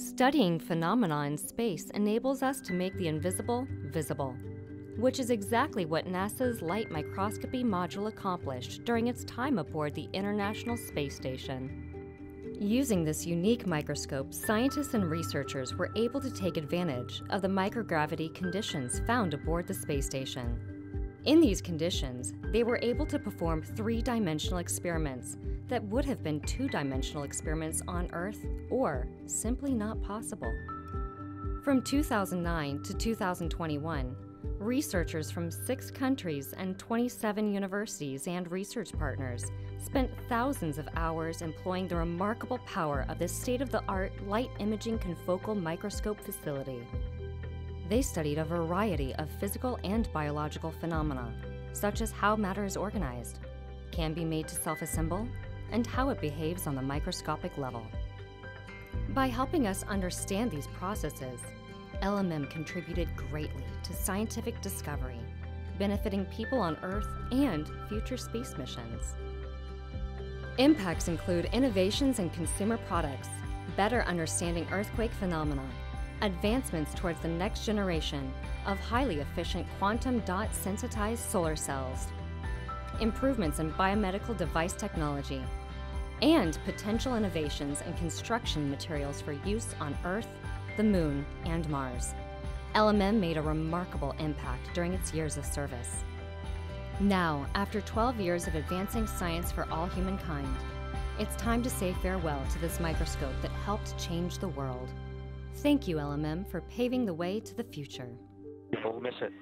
Studying phenomena in space enables us to make the invisible visible, which is exactly what NASA's Light Microscopy Module accomplished during its time aboard the International Space Station. Using this unique microscope, scientists and researchers were able to take advantage of the microgravity conditions found aboard the space station. In these conditions, they were able to perform three dimensional experiments that would have been two dimensional experiments on Earth or simply not possible. From 2009 to 2021, researchers from six countries and 27 universities and research partners spent thousands of hours employing the remarkable power of this state of the art light imaging confocal microscope facility. They studied a variety of physical and biological phenomena, such as how matter is organized, can be made to self assemble, and how it behaves on the microscopic level. By helping us understand these processes, LMM contributed greatly to scientific discovery, benefiting people on Earth and future space missions. Impacts include innovations in consumer products, better understanding earthquake phenomena, advancements towards the next generation of highly efficient quantum dot sensitized solar cells, improvements in biomedical device technology, and potential innovations in construction materials for use on Earth, the Moon, and Mars. LMM made a remarkable impact during its years of service. Now, after 12 years of advancing science for all humankind, it's time to say farewell to this microscope that helped change the world. Thank you, LMM, for paving the way to the future. Don't miss it.